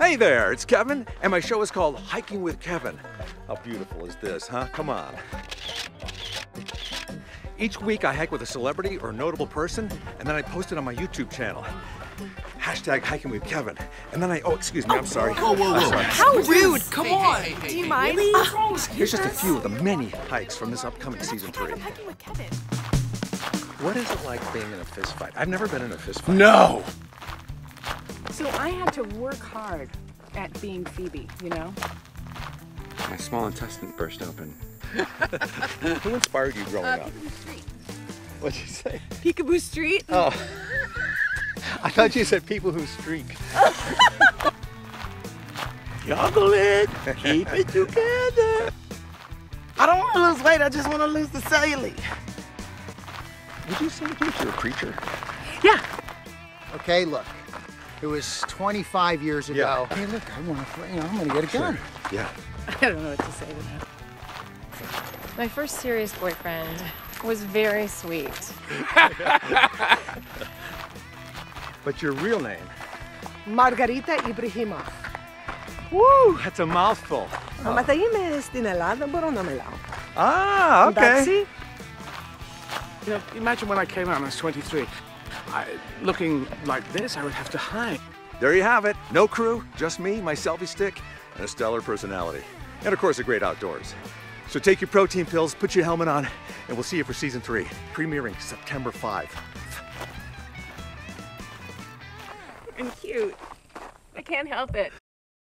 Hey there, it's Kevin, and my show is called Hiking with Kevin. How beautiful is this, huh? Come on. Each week I hike with a celebrity or notable person, and then I post it on my YouTube channel. Hashtag hiking with Kevin. And then I, oh, excuse me, I'm oh, sorry. Whoa, whoa, whoa. sorry. How rude! Come on! Do you mind? Here's just a few of the many hikes from this upcoming season three. Hiking with Kevin. What is it like being in a fist fight? I've never been in a fist fight. No! So I had to work hard at being Phoebe, you know? My small intestine burst open. Who inspired you growing uh, up? Picabo Street. What'd you say? Picabo Street? Oh. I thought you said people who streak. Juggle it, keep it together. I don't want to lose weight, I just want to lose the cellulite. Would you say that you're a creature? Yeah. Okay, look. It was 25 years ago. Yeah. Hey, look, I want to, you know, I'm going to get a gun. Yeah. I don't know what to say to that. My first serious boyfriend was very sweet. But your real name? Margarita Ibrahimoff. Woo, that's a mouthful. Mamatayime es dinelada boronamelao. Ah, okay. You know, imagine when I came out and I was 23. I, looking like this, I would have to hide. There you have it. No crew, just me, my selfie stick, and a stellar personality. And of course, the great outdoors. So take your protein pills, put your helmet on, and we'll see you for season three, premiering September 5. I'm cute. I can't help it.